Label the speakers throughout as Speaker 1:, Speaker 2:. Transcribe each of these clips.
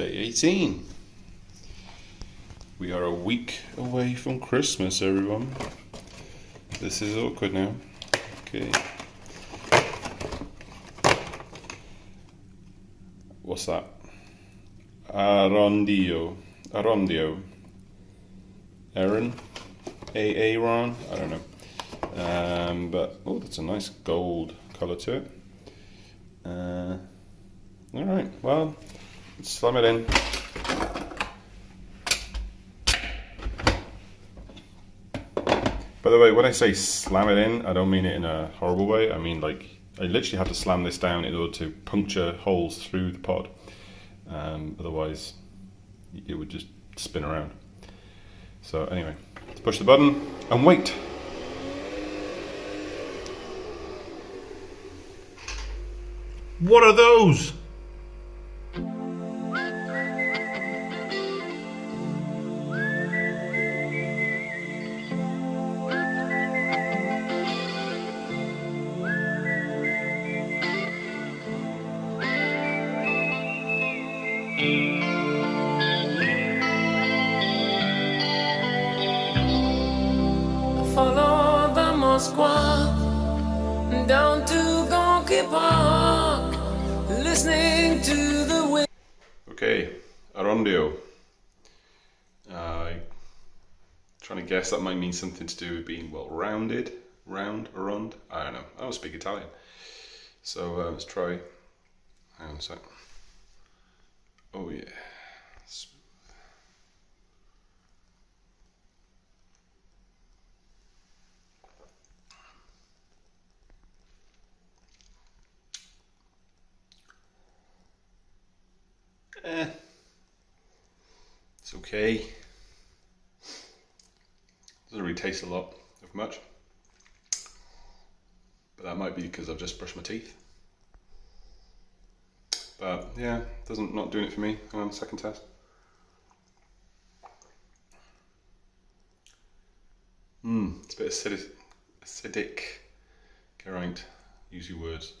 Speaker 1: day 18. We are a week away from Christmas, everyone. This is awkward now. Okay. What's that? Arondio. Arondio. Aaron? A. Aaron? I don't know. Um, but, oh, that's a nice gold colour to it. Uh, Alright, well, let's slam it in. By the way, when I say slam it in, I don't mean it in a horrible way. I mean like I literally have to slam this down in order to puncture holes through the pod. Um, otherwise, it would just spin around. So anyway, let's push the button and wait.
Speaker 2: What are those?
Speaker 3: Follow the Moskva down to Gorky Park, listening to the wind.
Speaker 1: Okay, Arondio. Uh, trying to guess that might mean something to do with being well rounded, round, around. I don't know. I don't speak Italian, so uh, let's try. Hang on a sec. Oh yeah. Eh. It's okay. Doesn't really taste a lot of much. But that might be because I've just brushed my teeth. But yeah, doesn't not doing it for me. on Um, second test. Hmm, it's a bit acidic. Acidic. Get. Use your words.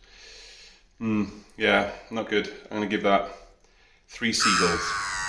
Speaker 1: Hmm, yeah, not good. I'm gonna give that three seagulls.